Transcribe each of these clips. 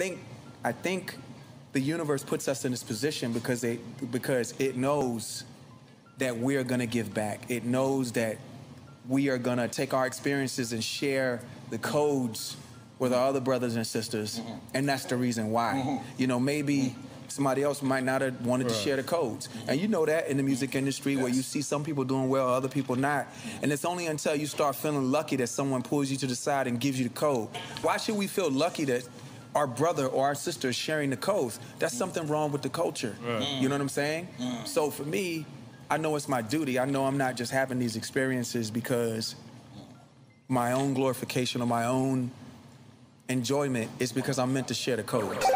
think I think the universe puts us in this position because they because it knows that we're gonna give back. It knows that we are gonna take our experiences and share the codes with our other brothers and sisters, mm-hmm. and that's the reason why. Mm-hmm. You know, maybe mm-hmm. somebody else might not have wanted to share the codes, and you know that in the music industry where you see some people doing well, other people not, and it's only until you start feeling lucky that someone pulls you to the side and gives you the code. Why should we feel lucky that? Our brother or our sister sharing the codes. That's something wrong with the culture. Right. Mm. You know what I'm saying? Mm. So for me, I know it's my duty. I know I'm not just having these experiences because my own glorification or my own enjoyment. is because I'm meant to share the codes.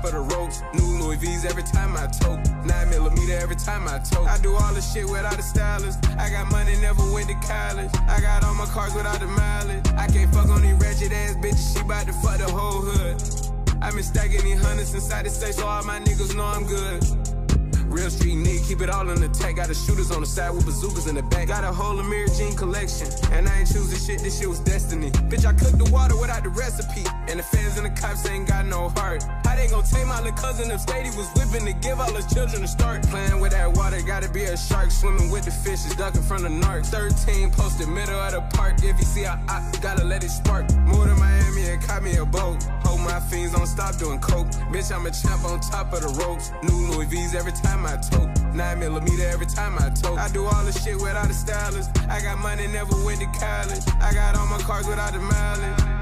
Top of the ropes. New Louis V's every time I tote. Nine millimeter every time I tote. I do all the shit without a stylist. I got money, never went to college. I got all my cars without the mileage. I can't fuck on these ratchet ass bitches. She bout to fuck the whole hood. i been stacking these hundreds inside the state, so all my niggas know I'm good. Real street nigga, keep it all in the tag. Got the shooters on the side with bazookas in the back. Got a whole Amir Jean collection. And I ain't choosing shit, this shit was destiny. Bitch, I cooked the water without the recipe. And the fans and the cops ain't got no heart. How they gon' take my little cousin if Stady was whipping to give all his children a start? Playing with that water, gotta be a shark. Swimming with the fishes, ducking from the narc. 13 posted middle of the park. If you see I, I gotta let it spark. More to Miami and caught me a boat. Hold my fiends, don't stop doing coke. Bitch, I'm a champ on top of the ropes. New Louis V's every time I tote. Nine millimeter every time I tote. I do all the shit without a stylist. I got money, never went to college. I got all my cars without the mileage.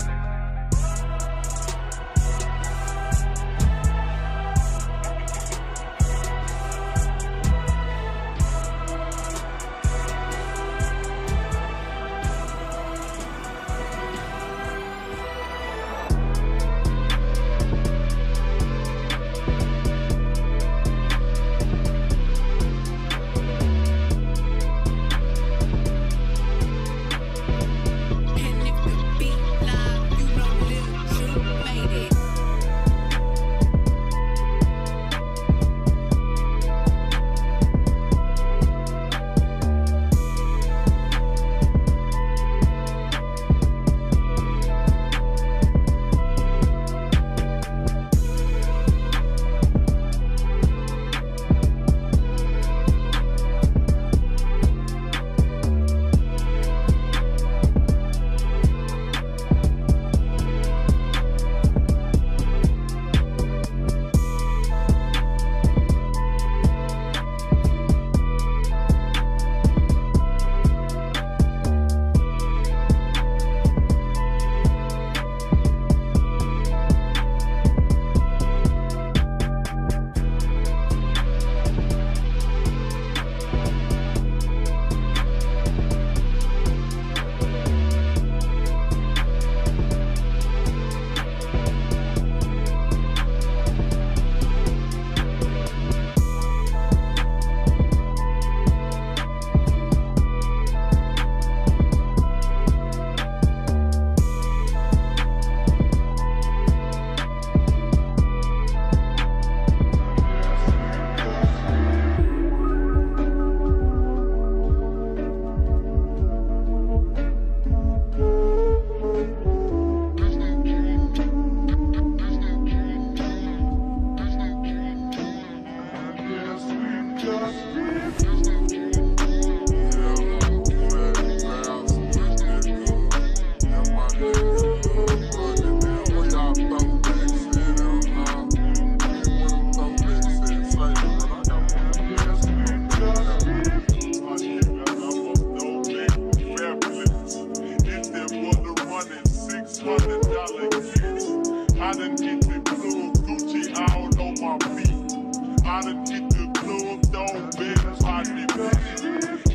how to get the club, dog, big.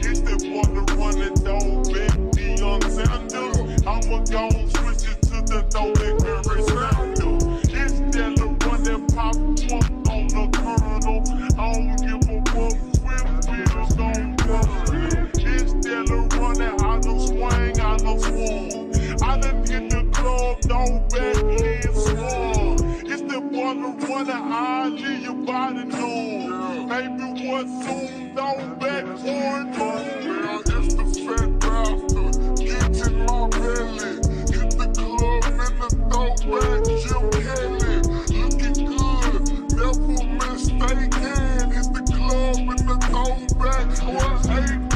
Get the water running, dog, big Deion Sanders. I'ma go switch it to the door. never go I hate.